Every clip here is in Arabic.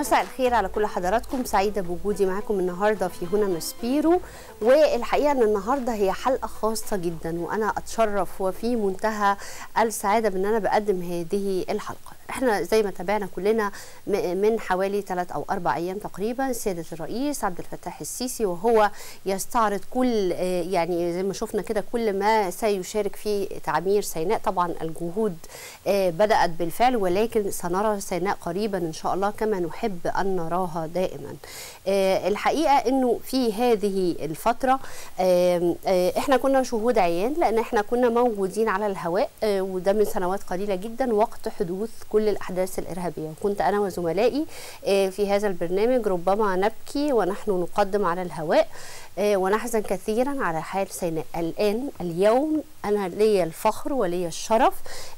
مساء الخير على كل حضراتكم. سعيدة بوجودي معاكم النهاردة في هنا مسبيرو والحقيقة أن النهاردة هي حلقة خاصة جدا وأنا أتشرف وفي منتهى السعادة بأن أنا بقدم هذه الحلقة. إحنا زي ما تابعنا كلنا من حوالي ثلاث أو أربع أيام تقريبا سياده الرئيس عبد الفتاح السيسي وهو يستعرض كل يعني زي ما شفنا كده كل ما سيشارك في تعمير سيناء. طبعا الجهود بدأت بالفعل ولكن سنرى سيناء قريبا إن شاء الله كما نحب أن نراها دائما. الحقيقة إنه في هذه الفترة إحنا كنا شهود عيان لأن إحنا كنا موجودين على الهواء وده من سنوات قليلة جدا وقت حدوث كل الأحداث الإرهابية. وكنت أنا وزملائي في هذا البرنامج ربما نبكي ونحن نقدم على الهواء. ونحزن كثيرا على حال سيناء الآن. اليوم أنا لي الفخر ولي الشرف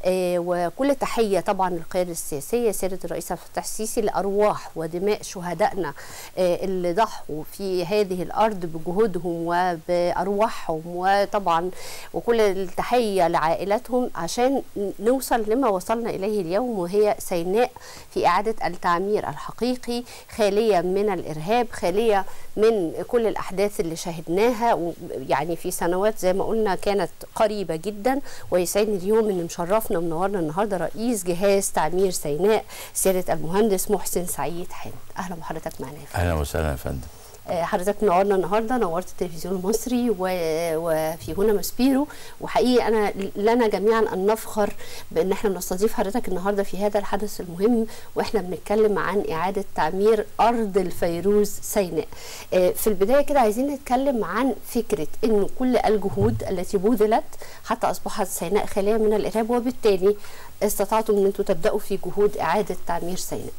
وكل تحية طبعا للقيادة السياسية سيادة الرئيس عبد الفتاح السيسي لأرواح ودماء شهدائنا اللي ضحوا في هذه الأرض بجهودهم وبأرواحهم وطبعا وكل التحية لعائلاتهم عشان نوصل لما وصلنا إليه اليوم وهي سيناء في إعادة التعمير الحقيقي خالية من الإرهاب خالية من كل الأحداث اللي شاهدناها يعني في سنوات زي ما قلنا كانت قريبة جدا. ويسعدني اليوم إن مشرفنا ومنورنا النهارده رئيس جهاز تعمير سيناء سيادة المهندس محسن سعيد حامد. أهلا بحضرتك معنا أهلا وسهلا يا فندم. حضرتك منورنا النهارده نورت التلفزيون المصري. وفي هنا مسبيرو وحقيقي أنا لنا جميعا أن نفخر بأن إحنا بنستضيف حضرتك النهارده في هذا الحدث المهم وإحنا بنتكلم عن إعادة تعمير أرض الفيروز سيناء. في البداية كده عايزين نتكلم عن فكرة انه كل الجهود التي بذلت حتى أصبحت سيناء خالية من الإرهاب وبالتالي استطعتم إن أنتم تبدأوا في جهود إعادة تعمير سيناء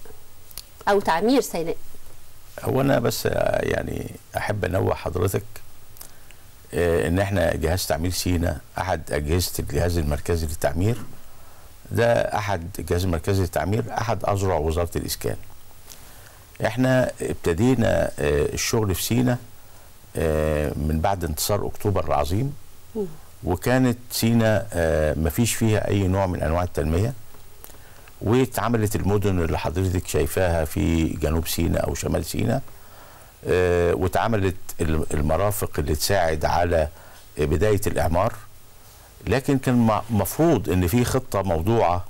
أو تعمير سيناء. هو أنا بس يعني أحب أنوه حضرتك إن إحنا جهاز تعمير سينا أحد أجهزة الجهاز المركزي للتعمير ده أحد الجهاز المركزي للتعمير أحد اذرع وزارة الإسكان. إحنا ابتدينا الشغل في سينا من بعد انتصار أكتوبر العظيم وكانت سينا مفيش فيها أي نوع من أنواع التنمية. واتعملت المدن اللي حضرتك شايفاها في جنوب سيناء أو شمال سيناء آه واتعملت المرافق اللي تساعد على بداية الإعمار. لكن كان مفروض إن في خطة موضوعة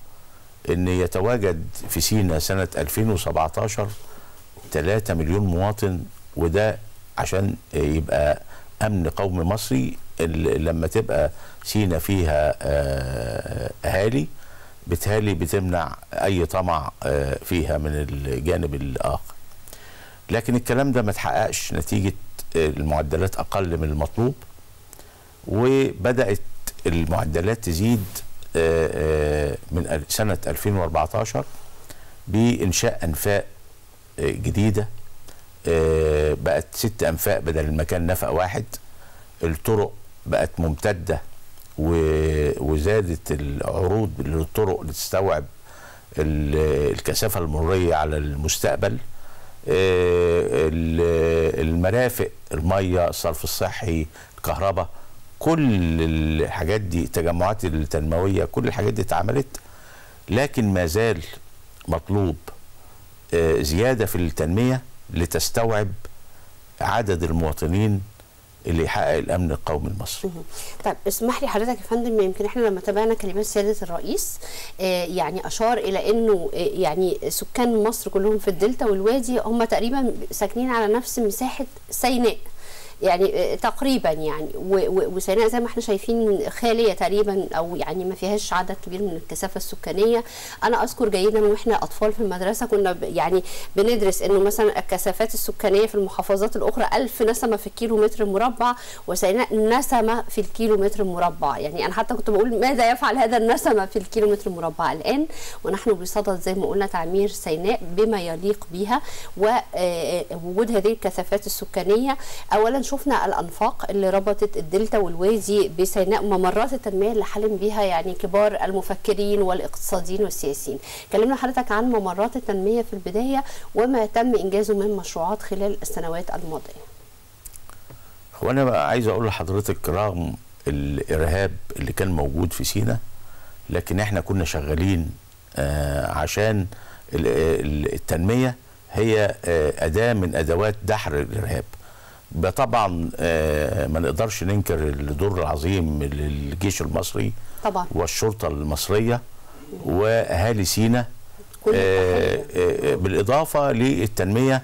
إن يتواجد في سيناء سنة 2017 3 مليون مواطن وده عشان يبقى أمن قومي مصري لما تبقى سيناء فيها آه أهالي. بالتالي بتمنع أي طمع فيها من الجانب الآخر. لكن الكلام ده ما تحققش نتيجة المعدلات أقل من المطلوب وبدأت المعدلات تزيد من سنة 2014 بإنشاء أنفاق جديدة بقت ست أنفاق بدل المكان نفق واحد. الطرق بقت ممتدة وزادت العروض للطرق لتستوعب الكثافة المرية على المستقبل. المرافق المية الصرف الصحي الكهرباء كل الحاجات دي التجمعات التنموية كل الحاجات دي اتعملت. لكن ما زال مطلوب زيادة في التنمية لتستوعب عدد المواطنين اللي يحقق الأمن القومي المصري. طيب اسمح لي حضرتك يا فندم يمكن إحنا لما تابعنا كلمات سيادة الرئيس آه يعني أشار إلى إنه آه يعني سكان مصر كلهم في الدلتا والوادي هم تقريبا ساكنين على نفس مساحة سيناء. يعني تقريبا يعني. وسيناء زي ما إحنا شايفين خالية تقريبا أو يعني ما فيهاش عدد كبير من الكثافة السكانية. أنا أذكر جيدا وإحنا أطفال في المدرسة كنا يعني بندرس إنه مثلا الكثافات السكانية في المحافظات الأخرى 1000 نسمة في الكيلو متر مربع وسيناء نسمة في الكيلو متر مربع. يعني أنا حتى كنت بقول ماذا يفعل هذا النسمة في الكيلو متر مربع الآن؟ ونحن بصدد زي ما قلنا تعمير سيناء بما يليق بها ووجود هذه الكثافات السكانية. اولا شفنا الأنفاق اللي ربطت الدلتا والوادي بسيناء ممرات التنمية اللي حلم بيها يعني كبار المفكرين والإقتصاديين والسياسيين. كلمنا حضرتك عن ممرات التنمية في البداية وما تم إنجازه من مشروعات خلال السنوات الماضية. هو أنا بقى عايز أقول لحضرتك رغم الإرهاب اللي كان موجود في سينا لكن إحنا كنا شغالين آه عشان التنمية هي آه، أداة من أدوات دحر الإرهاب ب- طبعا آه، ما نقدرش ننكر الدور العظيم للجيش المصري طبعا. والشرطة المصرية وأهالي سينا آه،. آه، بالإضافة للتنمية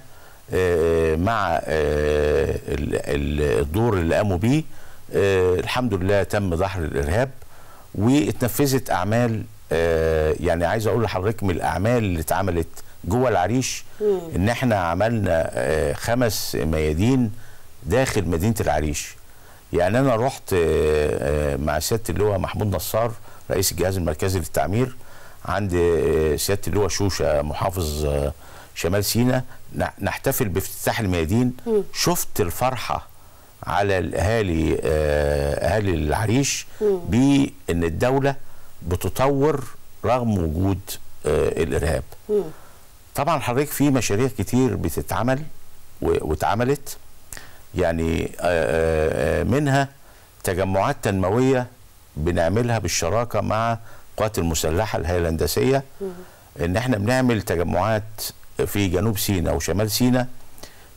مع ال- ال- الدور اللي قاموا بيه. الحمد لله تم دحر الإرهاب واتنفذت أعمال يعني عايز أقول لحضرتك من الأعمال اللي اتعملت جوه العريش إن إحنا عملنا خمس ميادين داخل مدينة العريش. يعني أنا رحت آه، آه، مع سيادة اللواء محمود نصار رئيس الجهاز المركزي للتعمير عند آه، سيادة اللواء شوشة محافظ شمال سيناء. نح- نحتفل بافتتاح الميادين. شفت الفرحة على الأهالي أهالي العريش بأن الدولة بتطور رغم وجود الإرهاب. طبعا حضرتك في مشاريع كتير بتتعمل واتعملت. يعني آه، آه، آه، منها تجمعات تنموية بنعملها بالشراكة مع القوات المسلحة الهيئه الهندسية. إن إحنا بنعمل تجمعات في جنوب سيناء وشمال سيناء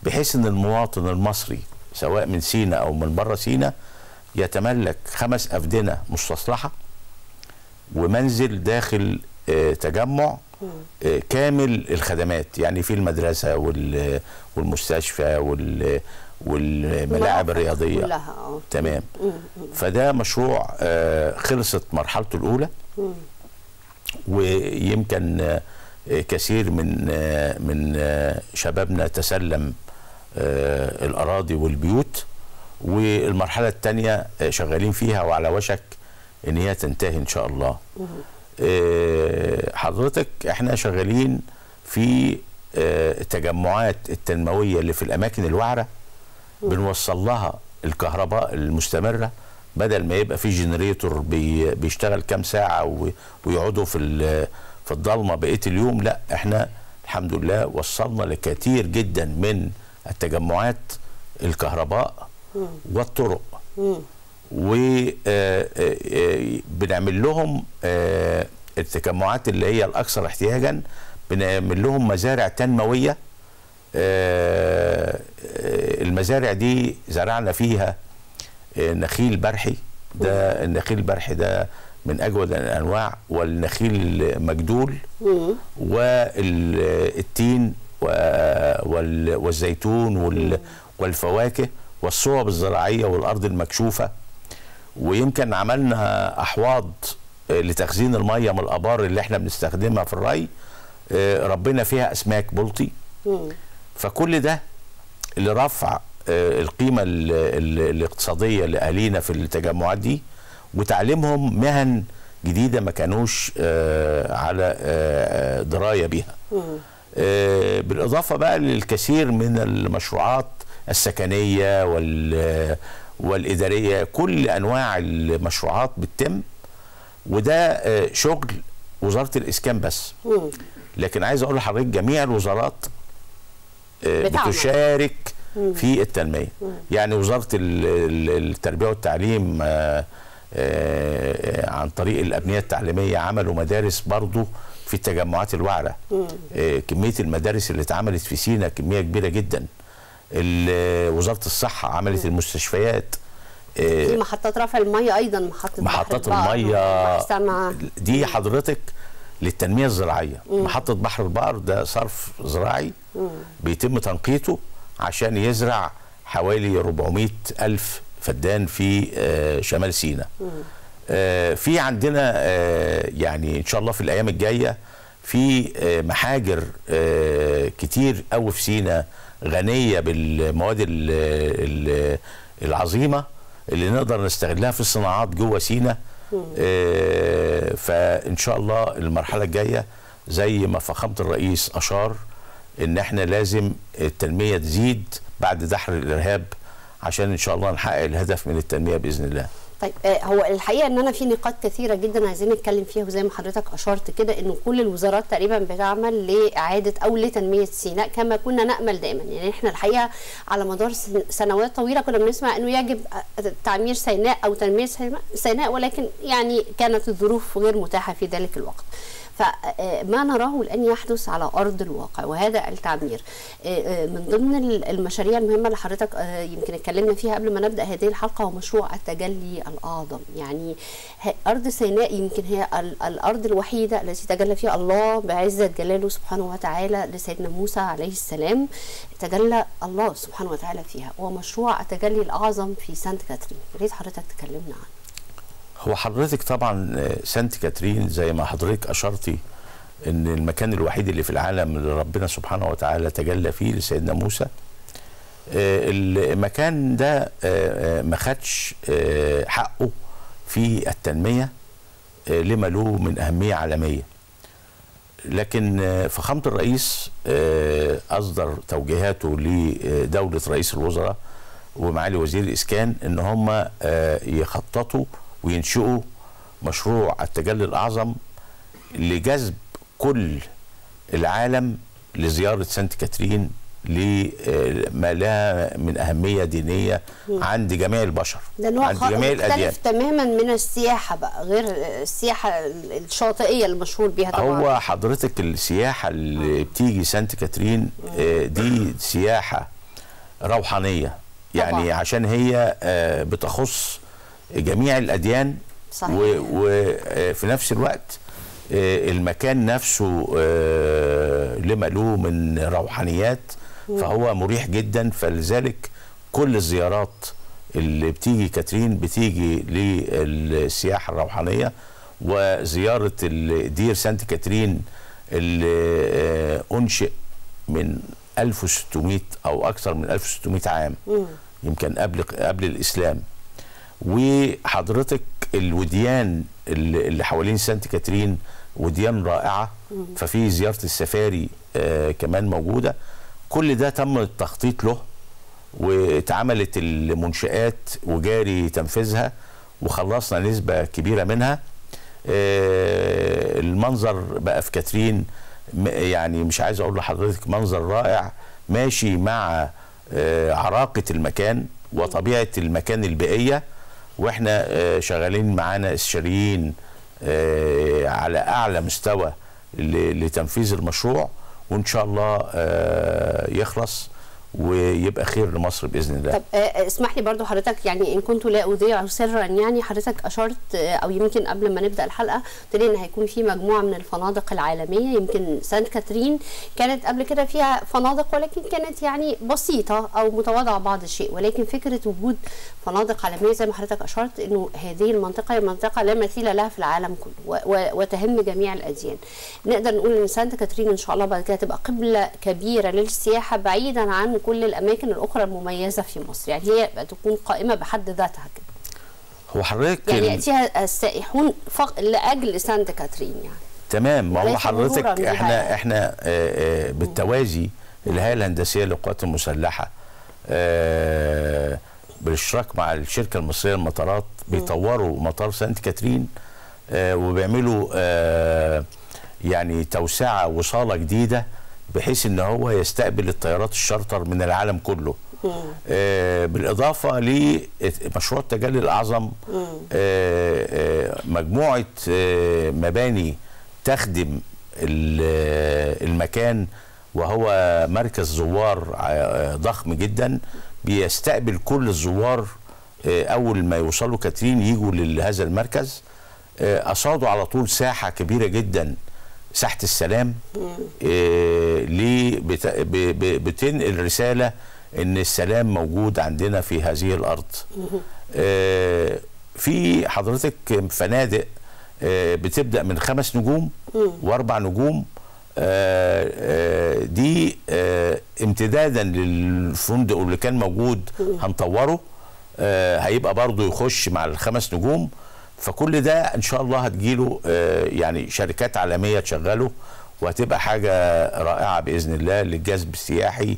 بحيث إن المواطن المصري سواء من سيناء أو من بره سيناء يتملك خمس أفدنة مستصلحة ومنزل داخل تجمع كامل الخدمات. يعني في المدرسة وال- والمستشفى وال- والملاعب الرياضية. كلها آه. تمام. فده مشروع آه، خلصت مرحلته الأولى. ويمكن آه، كثير من آه، من آه، شبابنا تسلم آه، الأراضي والبيوت. والمرحلة الثانية شغالين فيها وعلى وشك إن هي تنتهي إن شاء الله. آه، حضرتك إحنا شغالين في آه، التجمعات التنموية اللي في الأماكن الوعرة. بنوصل لها الكهرباء المستمرة بدل ما يبقى في generator بي بيشتغل كام ساعة ويقعدوا في في الضلمة بقية اليوم لا إحنا الحمد لله وصلنا لكثير جدا من التجمعات الكهرباء والطرق. وبنعمل لهم آه، التجمعات اللي هي الأكثر احتياجا بنعمل لهم مزارع تنموية آه، آه، المزارع دي زرعنا فيها آه، نخيل برحي. ده النخيل البرحي ده من أجود الأنواع والنخيل المجدول والتين والزيتون وال- والفواكه والصوب الزراعية والأرض المكشوفة. ويمكن عملنا أحواض آه، لتخزين المية من الآبار اللي إحنا بنستخدمها في الري. آه، ربنا فيها أسماك بلطي. فكل ده لرفع آه، القيمة ال- ال- الاقتصادية لأهالينا في التجمعات دي وتعليمهم مهن جديدة ما كانوش آه، على آه، دراية بيها. آه، بالإضافة بقى للكثير من المشروعات السكنية وال والإدارية كل أنواع المشروعات بتتم وده شغل وزارة الإسكان بس. لكن عايز أقول لحضرتك جميع الوزارات. بتشارك في التنمية. يعني وزارة ال- ال- التربية والتعليم آه، آه، عن طريق الأبنية التعليمية عملوا مدارس برضو في التجمعات الوعرة. آه، كمية المدارس اللي اتعملت في سينا كمية كبيرة جدا. وزارة الصحة عملت المستشفيات آه، في محطات رفع المية أيضا محطة محطات محسمة. دي حضرتك للتنمية الزراعية. محطة بحر البقر ده صرف زراعي بيتم تنقيته عشان يزرع حوالي 400 ألف فدان في آه، شمال سيناء. آه، في عندنا آه، يعني إن شاء الله في الأيام الجاية في محاجر كتير قوي في سيناء غنية بالمواد ال- ال- العظيمة اللي نقدر نستغلها في الصناعات جوه سيناء. آه، فإن شاء الله المرحلة الجاية زي ما فخامة الرئيس أشار إن إحنا لازم التنمية تزيد بعد دحر الإرهاب عشان إن شاء الله نحقق الهدف من التنمية بإذن الله. طيب آه، هو الحقيقة إن أنا في نقاط كثيرة جدا عايزين نتكلم فيها وزي ما حضرتك أشرت كده إنه كل الوزارات تقريبا بتعمل لإعادة أو لتنمية سيناء كما كنا نأمل دائما. يعني إحنا الحقيقة على مدار سن- سنوات طويلة كنا بنسمع إنه يجب آه، تعمير سيناء أو تنمية سيناء ولكن يعني كانت الظروف غير متاحة في ذلك الوقت. فما نراه الان يحدث على أرض الواقع وهذا التعمير آه، آه، من ضمن ال- المشاريع المهمة اللي حضرتك آه، يمكن اتكلمنا فيها قبل ما نبدأ هذه الحلقة هو مشروع التجلي الأعظم. يعني أرض سيناء يمكن هي ال- الأرض الوحيدة التي تجلى فيها الله بعزه جلاله سبحانه وتعالى لسيدنا موسى عليه السلام. تجلى الله سبحانه وتعالى فيها. ومشروع التجلي الأعظم في سانت كاترين. ريت حضرتك تكلمنا عنه. هو حضرتك طبعا آه، سانت كاترين زي ما حضرتك أشرتي إن المكان الوحيد اللي في العالم اللي ربنا سبحانه وتعالى تجلى فيه لسيدنا موسى آه، المكان ده آه، ما خدش حقه في التنمية لما له من أهمية عالمية. لكن فخامة الرئيس أصدر توجيهاته لدولة رئيس الوزراء ومعالي وزير الإسكان إن هم يخططوا وينشئوا مشروع التجلي الأعظم لجذب كل العالم لزيارة سانت كاترين لما لها من أهمية دينية عند جميع البشر ده نوع عند جميع الأديان. مختلف تماما من السياحة بقى غير السياحة الشاطئية المشهور بيها طبعا. هو حضرتك السياحة اللي بتيجي سانت كاترين آه، دي سياحة روحانية. يعني طبعاً. عشان هي آه، بتخص جميع الأديان صحيح. وفي نفس الوقت آه، المكان نفسه آه، لما له من روحانيات فهو مريح جدا. فلذلك كل الزيارات اللي بتيجي كاترين بتيجي للسياحة الروحانية وزيارة ال- دير سانت كاترين اللي آه، أنشئ من 1600 أو أكثر من 1600 عام يمكن قبل قبل الإسلام. وحضرتك الوديان اللي حوالين سانت كاترين وديان رائعة ففي زيارة السفاري آه، كمان موجودة. كل ده تم التخطيط له واتعملت المنشآت وجاري تنفيذها وخلصنا نسبة كبيرة منها. آه، المنظر بقى في كاترين يعني مش عايز أقول لحضرتك منظر رائع ماشي مع آه، عراقة المكان وطبيعة المكان البيئية. وإحنا آه، شغالين معانا استشاريين آه، على أعلى مستوى لتنفيذ المشروع وإن شاء الله آه، يخلص ويبقى خير لمصر بإذن الله. طب آه، اسمح لي برضو حضرتك يعني إن كنت لا اذيع سرا يعني حضرتك أشرت آه، أو يمكن قبل ما نبدأ الحلقة قلت لي إن هيكون في مجموعة من الفنادق العالمية يمكن سانت كاترين كانت قبل كده فيها فنادق ولكن كانت يعني بسيطة أو متواضعة بعض الشيء. ولكن فكرة وجود فنادق عالمية زي ما حضرتك أشرت إنه هذه المنطقة هي منطقة لا مثيل لها في العالم كله وتهم جميع الأديان. نقدر نقول إن سانت كاترين إن شاء الله بعد كده تبقى قبلة كبيرة للسياحة بعيدا عن كل الأماكن الأخرى المميزة في مصر. يعني هي تكون قائمة بحد ذاتها كده. هو حضرتك يعني يأتيها السائحون فق... لأجل سانت كاترين يعني. تمام. ما هو حضرتك إحنا يعني. إحنا آه، آه، بالتوازي الهيئة الهندسية للقوات المسلحة آه، بالاشتراك مع الشركة المصرية للمطارات بيطوروا مطار سانت كاترين وبيعملوا يعني توسعة وصالة جديدة بحيث إن هو يستقبل الطيارات الشارتر من العالم كله. آه، بالإضافة لمشروع التجلي الأعظم آه، آه، مجموعة آه، مباني تخدم ال- المكان وهو مركز زوار آه، ضخم جدا بيستقبل كل الزوار آه، أول ما يوصلوا كاترين يجوا لهذا المركز. آه، قصاده على طول ساحة كبيرة جدا ساحة السلام آه، ليه بتنقل رسالة إن السلام موجود عندنا في هذه الأرض. آه، في حضرتك فنادق آه، بتبدأ من خمس نجوم وأربع نجوم. دي امتدادا للفندق اللي كان موجود هنطوره. هيبقى برضه يخش مع الخمس نجوم. فكل ده إن شاء الله هتجيله آه، يعني شركات عالمية تشغله وهتبقى حاجة رائعة بإذن الله للجذب السياحي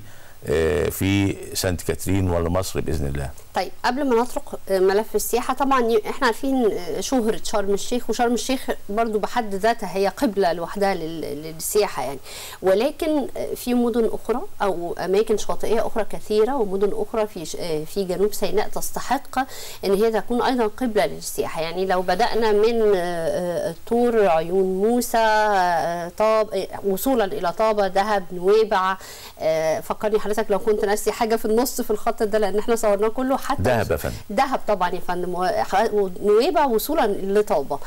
في سانت كاترين ولا مصر بإذن الله. طيب قبل ما نطرق ملف السياحة طبعا إحنا عارفين شهرة شرم الشيخ وشرم الشيخ برضو بحد ذاتها هي قبلة لوحدها لل- للسياحة يعني. ولكن في مدن أخرى أو أماكن شاطئية أخرى كثيرة ومدن أخرى في في جنوب سيناء تستحق إن هي تكون أيضا قبلة للسياحة. يعني لو بدأنا من طور عيون موسى طاب وصولا إلى طابة دهب نويبع فكرني حضرتك لو كنت ناسي حاجة في النص في الخط ده لأن إحنا صورناه كله حتى دهب يا فندم. دهب طبعا يا فندم. و- ونويبع وصولا لطابة.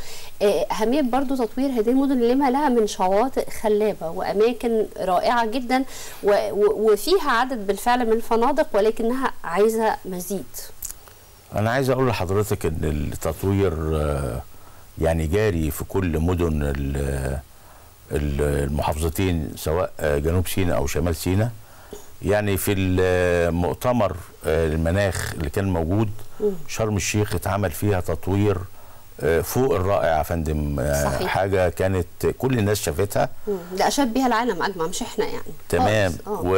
آه، أهمية برضو تطوير هذه المدن لما لها من شواطئ خلابة وأماكن رائعة جدا وفيها عدد بالفعل من الفنادق ولكنها عايزة مزيد. أنا عايز أقول لحضرتك إن التطوير آه، يعني جاري في كل مدن ال- ال- المحافظتين سواء آه، جنوب سيناء أو شمال سيناء. يعني في المؤتمر آه، المناخ اللي كان موجود شرم الشيخ اتعمل فيها تطوير آه، فوق الرائع يا فندم. آه، صحيح. حاجة كانت كل الناس شافتها. ده اشاد بيها العالم أجمع مش إحنا يعني. تمام. و...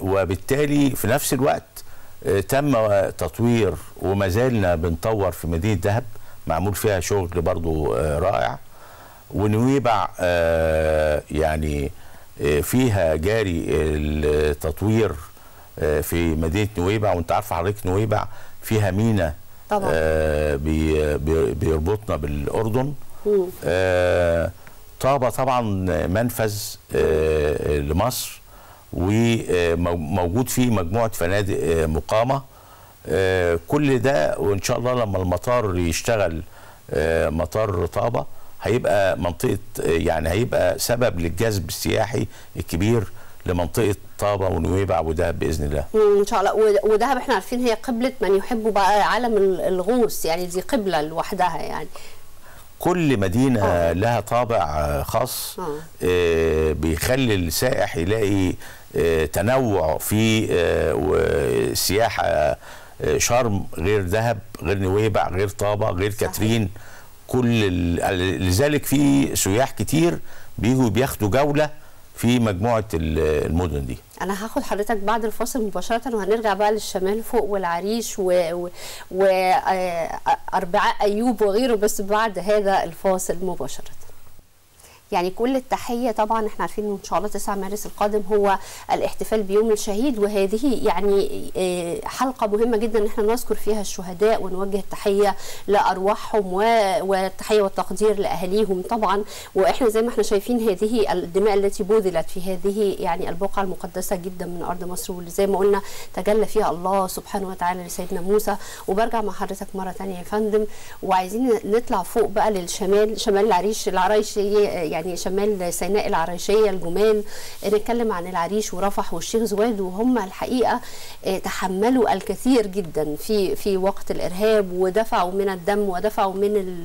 وبالتالي في نفس الوقت تم تطوير وما زالنا بنطور في مدينة دهب. معمول فيها شغل برضو رائع. ونويبع يعني فيها جاري التطوير آه، في مدينة نويبع وانت عارف حضرتك نويبع فيها مينا طبعا. آه، بي بي- بيربطنا بالأردن. آه، طابة طبعا منفذ آه، لمصر وموجود فيه مجموعة فنادق آه، مقامة. آه، كل ده وإن شاء الله لما المطار يشتغل آه، مطار طابة هيبقى منطقة آه، يعني هيبقى سبب للجذب السياحي الكبير لمنطقة طابة ونويبع ودهب بإذن الله إن شاء الله ودهب إحنا عارفين هي قبلة من يحب بقى عالم ال- الغوص يعني دي قبلة لوحدها يعني كل مدينة آه. لها طابع خاص آه. آه، بيخلي السائح يلاقي آه، تنوع في آه، آه، شرم غير دهب غير نويبع غير طابة غير صحيح. كاترين كل لذلك في سياح كتير بيجوا بياخدوا جولة في مجموعة ال- المدن دي. أنا هاخد حضرتك بعد الفاصل مباشرة وهنرجع بقى للشمال فوق والعريش و, و... و... آه، أيوب وغيره بس بعد هذا الفاصل مباشرة. يعني كل التحية طبعا إحنا عارفين إن شاء الله 9 مارس القادم هو الاحتفال بيوم الشهيد وهذه يعني آه، حلقة مهمة جدا إن إحنا نذكر فيها الشهداء ونوجه التحية لأرواحهم و- والتحية والتقدير لأهاليهم طبعا. وإحنا زي ما إحنا شايفين هذه الدماء التي بذلت في هذه يعني البقعة المقدسة جدا من أرض مصر واللي زي ما قلنا تجلى فيها الله سبحانه وتعالى لسيدنا موسى. وبرجع مع حضرتك مرة تانية يا فندم. وعايزين نطلع فوق بقى للشمال شمال العريش العرايش يعني شمال سيناء العرايشيه الجمال نتكلم عن العريش ورفح والشيخ زويد وهم الحقيقة آه، تحملوا الكثير جدا في في وقت الإرهاب ودفعوا من الدم ودفعوا من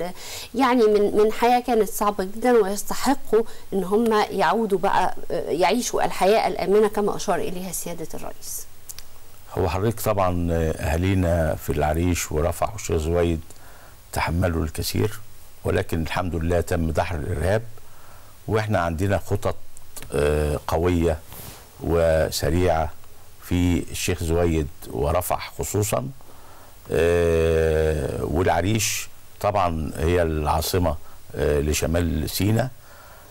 يعني من من حياة كانت صعبة جدا ويستحقوا إن هم يعودوا بقى آه، يعيشوا الحياة الآمنة كما أشار إليها سيادة الرئيس. هو حضرتك طبعا أهالينا في العريش ورفح والشيخ زويد تحملوا الكثير ولكن الحمد لله تم دحر الإرهاب وإحنا عندنا خطط آه، قوية وسريعة في الشيخ زويد ورفح خصوصا. آه، والعريش طبعا هي العاصمة آه، لشمال سيناء.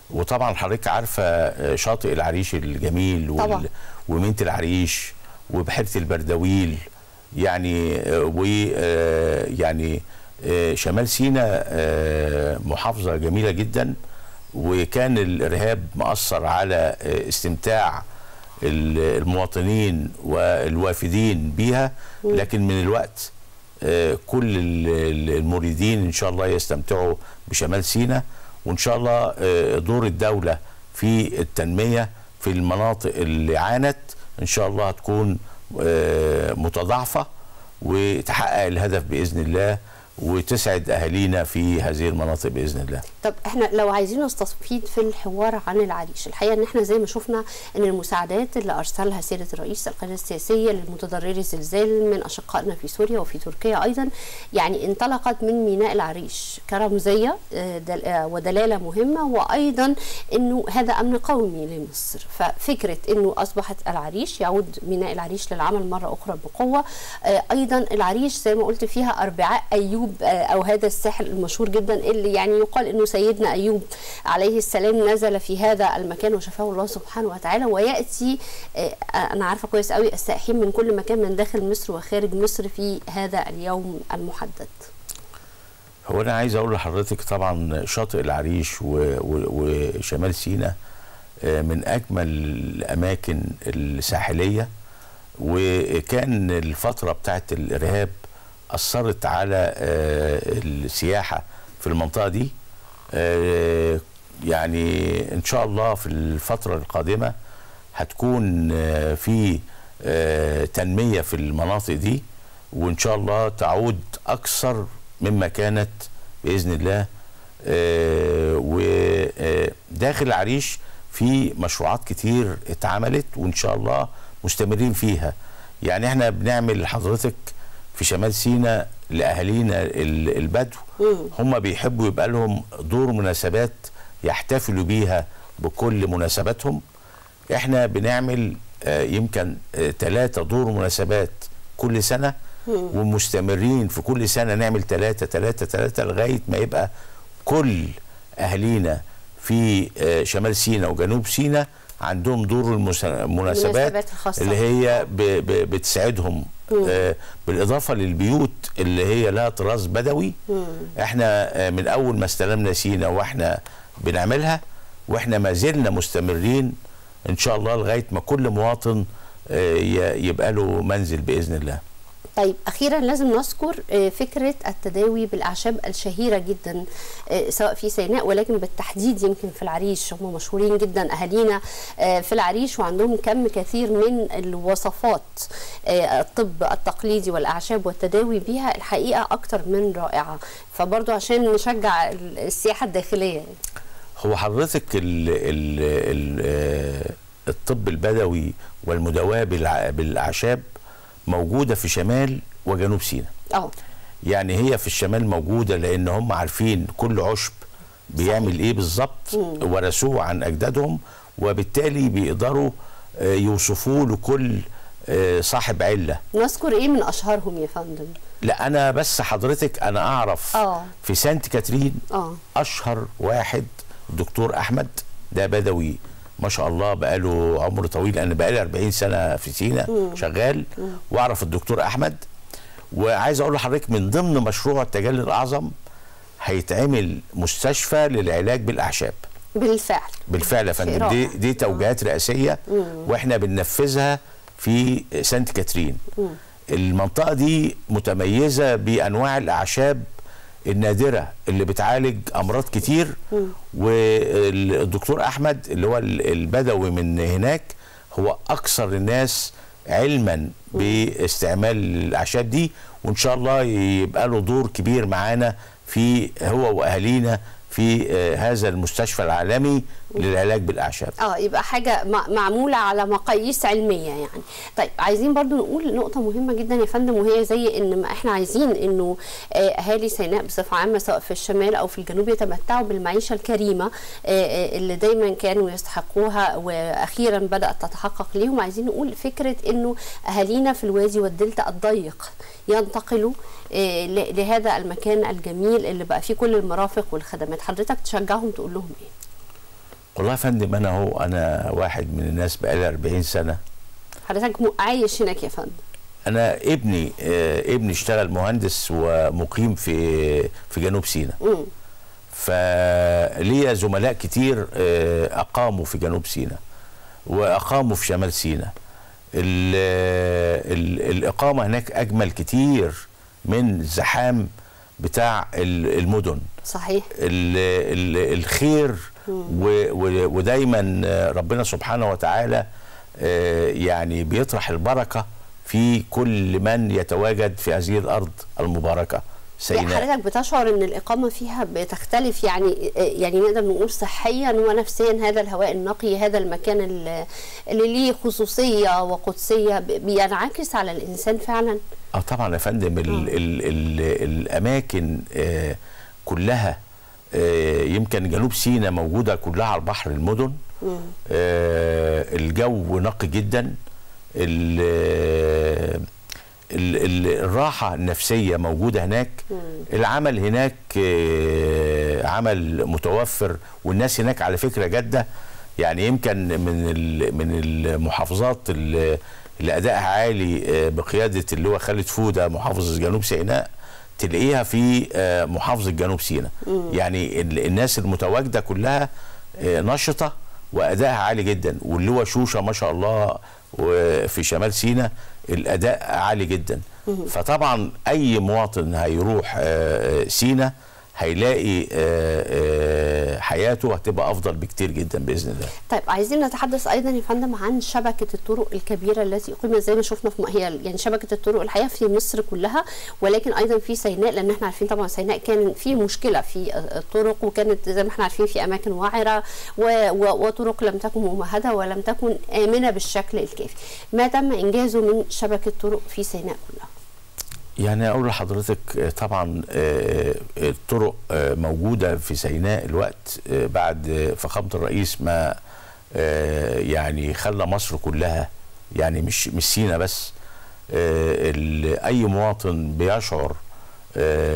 وطبعا حضرتك عارفة شاطئ العريش الجميل طبعا. ومينة العريش وبحيرة البردويل. يعني ويعني شمال سيناء محافظة جميلة جدا. وكان الإرهاب مأثر على آه، استمتاع ال- المواطنين والوافدين بيها لكن من الوقت آه، كل ال- ال- المريدين إن شاء الله يستمتعوا بشمال سيناء وإن شاء الله آه، دور الدولة في التنمية في المناطق اللي عانت إن شاء الله هتكون متضاعفة وتحقق الهدف بإذن الله وتسعد أهالينا في هذه المناطق بإذن الله. طب إحنا لو عايزين نستفيد في الحوار عن العريش الحقيقة إن إحنا زي ما شفنا إن المساعدات اللي أرسلها سيادة الرئيس القياده السياسية للمتضرري الزلزال من أشقائنا في سوريا وفي تركيا أيضا يعني انطلقت من ميناء العريش. كرمزيه آه، آه، ودلالة مهمة وأيضا إنه هذا أمن قومي لمصر. ففكرة إنه أصبحت العريش يعود ميناء العريش للعمل مرة أخرى بقوة آه، أيضا العريش زي ما قلت فيها أربعاء ايوب آه، أو هذا الساحل المشهور جدا اللي يعني يقال إنه سيدنا أيوب عليه السلام نزل في هذا المكان وشفاه الله سبحانه وتعالى ويأتي آه، أنا عارفة كويس قوي السائحين من كل مكان من داخل مصر وخارج مصر في هذا اليوم المحدد. هو أنا عايز أقول لحضرتك طبعا شاطئ العريش وشمال سيناء آه، من أجمل الأماكن الساحلية وكان الفترة بتاعت الإرهاب أثرت على آه، السياحة في المنطقة دي. آه، يعني إن شاء الله في الفترة القادمة هتكون آه، في تنمية في المناطق دي وإن شاء الله تعود أكثر مما كانت بإذن الله. وداخل العريش في مشروعات كتير اتعملت وإن شاء الله مستمرين فيها. يعني إحنا بنعمل حضرتك في شمال سيناء لأهالينا ال- البدو. هم بيحبوا يبقى لهم دور مناسبات يحتفلوا بيها بكل مناسباتهم. إحنا بنعمل آه، يمكن ثلاثة دور مناسبات كل سنة. ومستمرين في كل سنة نعمل ثلاثة ثلاثة ثلاثة لغاية ما يبقى كل أهالينا في آه، شمال سيناء وجنوب سيناء عندهم دور المناسبات المناسبات الخاصة. اللي هي ب- ب- بتساعدهم. آه، بالإضافة للبيوت اللي هي لها طراز بدوي إحنا آه، من أول ما استلمنا سيناء وإحنا بنعملها وإحنا ما زلنا مستمرين إن شاء الله لغاية ما كل مواطن آه، يبقى له منزل بإذن الله. طيب أخيرا لازم نذكر آه، فكرة التداوي بالأعشاب الشهيرة جدا آه، سواء في سيناء ولكن بالتحديد يمكن في العريش هم مشهورين جدا أهالينا آه، في العريش وعندهم كم كثير من الوصفات الطب التقليدي والأعشاب والتداوي بها الحقيقة أكتر من رائعة فبرضو عشان نشجع السياحة الداخلية. هو حضرتك ال ال ال الطب البدوي والمداواة بالع- موجودة في شمال وجنوب سيناء. آه يعني هي في الشمال موجودة لأن هم عارفين كل عشب بيعمل إيه بالظبط ورثوه عن أجدادهم وبالتالي بيقدروا آه، يوصفوه لكل آه، صاحب علة. نذكر إيه من أشهرهم يا فندم؟ لا أنا بس حضرتك أنا أعرف آه. في سانت كاترين آه. أشهر واحد الدكتور أحمد ده بدوي. ما شاء الله بقاله عمر طويل أنا بقالي 40 سنة في سينا شغال. وأعرف الدكتور أحمد. وعايز أقول لحضرتك من ضمن مشروع التجلي الأعظم هيتعمل مستشفى للعلاج بالأعشاب. بالفعل. بالفعل يا فندم. دي. دي توجيهات رئاسيه وإحنا بننفذها في سانت كاترين. المنطقة دي متميزة بأنواع الأعشاب النادرة اللي بتعالج أمراض كتير والدكتور أحمد اللي هو البدوي من هناك هو أكثر الناس علما باستعمال الأعشاب دي وإن شاء الله يبقى له دور كبير معانا في هو وأهالينا في آه، هذا المستشفى العالمي للعلاج بالأعشاب. آه يبقى حاجة مع- معمولة على مقاييس علمية يعني. طيب عايزين برضو نقول نقطة مهمة جدا يا فندم وهي زي إن ما إحنا عايزين إنه آه، أهالي سيناء بصفة عامة سواء في الشمال أو في الجنوب يتمتعوا بالمعيشة الكريمة آه، آه، اللي دايما كانوا يستحقوها وأخيرا بدأت تتحقق ليهم. عايزين نقول فكرة إنه أهالينا في الوادي والدلتا الضيق ينتقلوا لهذا المكان الجميل اللي بقى فيه كل المرافق والخدمات. حضرتك تشجعهم تقول لهم إيه؟ والله يا فندم أنا هو أنا واحد من الناس بقالي 40 سنة. حضرتك عايش هناك يا فندم؟ أنا ابني آه، ابني اشتغل مهندس ومقيم في في جنوب سيناء. فليا زملاء كتير آه، أقاموا في جنوب سيناء وأقاموا في شمال سيناء. ال- ال- الإقامة هناك أجمل كتير من الزحام بتاع ال- المدن. صحيح. ال ال الخير ودايما ربنا سبحانه وتعالى آه، يعني بيطرح البركة في كل من يتواجد في هذه الأرض المباركة. سيناء حضرتك بتشعر إن الإقامة فيها بتختلف يعني يعني نقدر نقول صحيا ونفسيا هذا الهواء النقي هذا المكان اللي ليه خصوصية وقدسية بينعكس على الإنسان فعلا. آه طبعا يا فندم ال ال ال الأماكن آه كلها آه يمكن جنوب سيناء موجودة كلها على البحر المدن. آه الجو نقي جدا. ال- ال- ال- الراحة النفسية موجودة هناك. العمل هناك آه، عمل متوفر والناس هناك على فكرة جادة. يعني يمكن من من المحافظات اللي ادائها عالي آه، بقيادة اللي هو خالد فودة محافظ جنوب سيناء. تلاقيها في آه، محافظة جنوب سيناء. يعني ال- الناس المتواجدة كلها آه، نشطة وأدائها عالي جدا. واللي هو شوشة ما شاء الله وفي شمال سيناء الأداء عالي جدا. فطبعا أي مواطن هيروح آه، سيناء هيلاقي آه، آه، حياته هتبقى أفضل بكتير جدا بإذن الله. طيب عايزين نتحدث أيضا يا فندم عن شبكة الطرق الكبيرة التي أقيمت زي ما شفنا في هي يعني شبكة الطرق الحقيقة في مصر كلها ولكن أيضا في سيناء لأن إحنا عارفين طبعا سيناء كان في مشكلة في الطرق وكانت زي ما إحنا عارفين في أماكن وعره وطرق لم تكن ممهدة ولم تكن آمنة بالشكل الكافي. ما تم إنجازه من شبكة طرق في سيناء كلها؟ يعني أقول لحضرتك آه، طبعا آه، الطرق آه، موجودة في سيناء الوقت بعد فخامة الرئيس ما يعني خلى مصر كلها يعني مش مش سينا بس أي مواطن بيشعر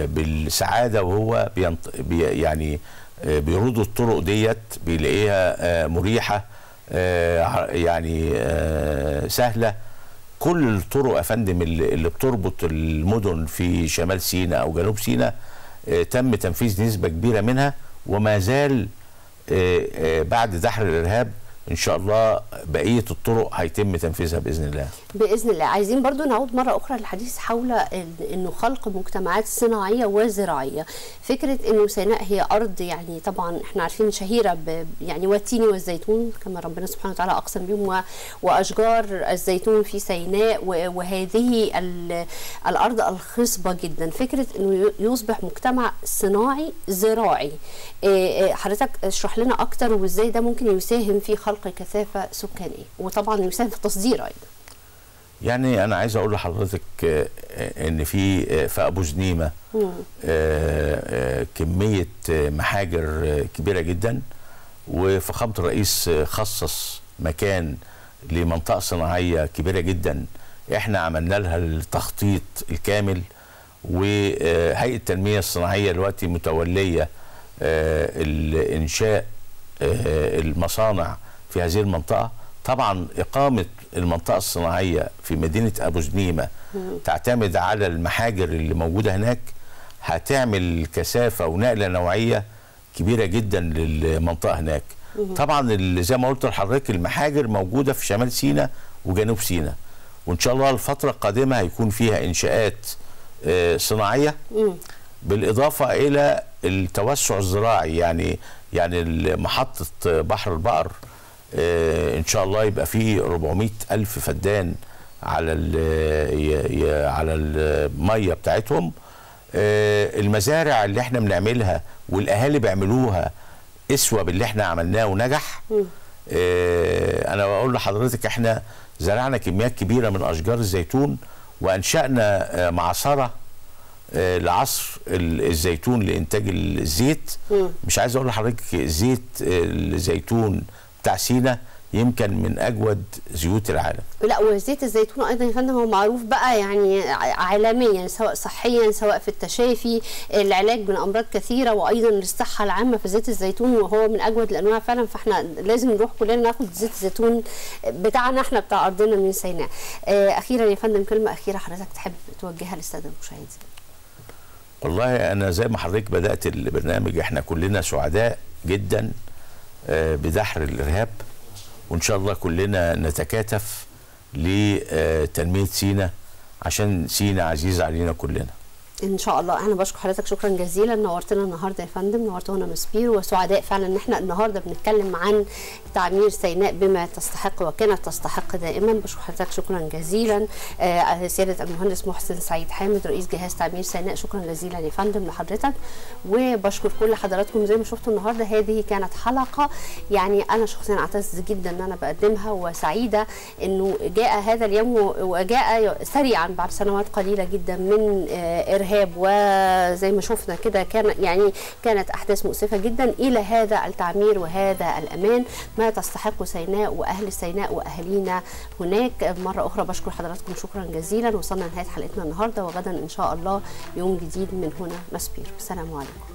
بالسعادة وهو بينط... بي يعني بيرود الطرق ديت بيلاقيها مريحة يعني سهلة. كل الطرق يا فندم اللي, بتربط المدن في شمال سيناء أو جنوب سيناء آه، تم تنفيذ نسبة كبيرة منها وما زال آه، آه، بعد دحر الإرهاب إن شاء الله بقية الطرق هيتم تنفيذها بإذن الله. بإذن الله. عايزين برضو نعود مرة أخرى للحديث حول إنه خلق مجتمعات صناعية وزراعية. فكرة إنه سيناء هي أرض يعني طبعا إحنا عارفين شهيرة يعني والتين والزيتون كما ربنا سبحانه وتعالى أقسم بهم وأشجار الزيتون في سيناء وهذه ال- الأرض الخصبة جدا. فكرة إنه يصبح مجتمع صناعي زراعي. إيه إيه حضرتك اشرح لنا أكتر وإزاي ده ممكن يساهم في خلق كثافة سكانية. وطبعا يساهم في التصدير أيضا. يعني أنا عايز أقول لحضرتك آه، آه، إن في آه، في أبو زنيمه كمية محاجر كبيرة جدا. وفخامه الرئيس خصص مكان لمنطقة صناعية كبيرة جدا. إحنا عملنا لها التخطيط الكامل. وهيئه التنمية الصناعية دلوقتي متولية آه، المصانع في هذه المنطقة. طبعا إقامة المنطقة الصناعية في مدينة أبو زنيمه تعتمد على المحاجر اللي موجودة هناك. هتعمل كثافة ونقلة نوعية كبيرة جدا للمنطقة هناك. طبعا زي ما قلت لحضرتك المحاجر موجودة في شمال سيناء وجنوب سيناء. وإن شاء الله الفترة القادمة هيكون فيها إنشاءات آه، صناعية. مم. بالإضافة إلى التوسع الزراعي يعني يعني محطة بحر البقر. إن شاء الله يبقى فيه 400 ألف فدان على ال ي- ي- على المية بتاعتهم. آه، المزارع اللي إحنا بنعملها والأهالي بيعملوها اسوه باللي إحنا عملناه ونجح. آه، أنا بقول لحضرتك إحنا زرعنا كميات كبيرة من أشجار الزيتون وأنشأنا آه، معصره لعصر ال- الزيتون لإنتاج الزيت. مش عايز أقول لحضرتك زيت الزيتون بتاع سينا يمكن من أجود زيوت العالم. لا وزيت الزيتون أيضا يا فندم هو معروف بقى يعني عالميا سواء صحيا سواء في التشافي العلاج من أمراض كثيرة وأيضا للصحه العامة في زيت الزيتون وهو من أجود الأنواع فعلا. فإحنا لازم نروح كلنا ناخد زيت الزيتون بتاعنا إحنا بتاع أرضنا من سيناء. آه، أخيرا يا فندم كلمة أخيرة حضرتك تحب توجهها للساده المشاهدين والله أنا زي ما حضرتك بدأت البرنامج إحنا كلنا سعداء جدا بدحر الإرهاب. وإن شاء الله كلنا نتكاتف لتنمية سينا عشان سينا عزيز علينا كلنا. إن شاء الله. أنا بشكر حضرتك. شكرا جزيلا. نورتنا النهارده يا فندم. نورتونا مسبير وسعداء فعلا. إن إحنا النهارده بنتكلم عن تعمير سيناء بما تستحق وكانت تستحق دائما. بشكر حضرتك. شكرا جزيلا. آه سيادة المهندس محسن سعيد حامد رئيس جهاز تعمير سيناء. شكرا جزيلا يا فندم لحضرتك. وبشكر كل حضراتكم. زي ما شفتوا النهارده هذه كانت حلقة يعني أنا شخصيا أعتز جدا إن أنا بقدمها وسعيدة إنه جاء هذا اليوم وجاء سريعا بعد سنوات قليلة جدا من آه ارهاب وزي ما شفنا كده كان يعني كانت أحداث مؤسفة جدا إلى هذا التعمير وهذا الأمان ما تستحق سيناء وأهل سيناء وأهالينا هناك. مرة أخرى بشكر حضراتكم شكرا جزيلا وصلنا لنهاية حلقتنا النهارده وغدا إن شاء الله يوم جديد من هنا. مسبير السلام عليكم.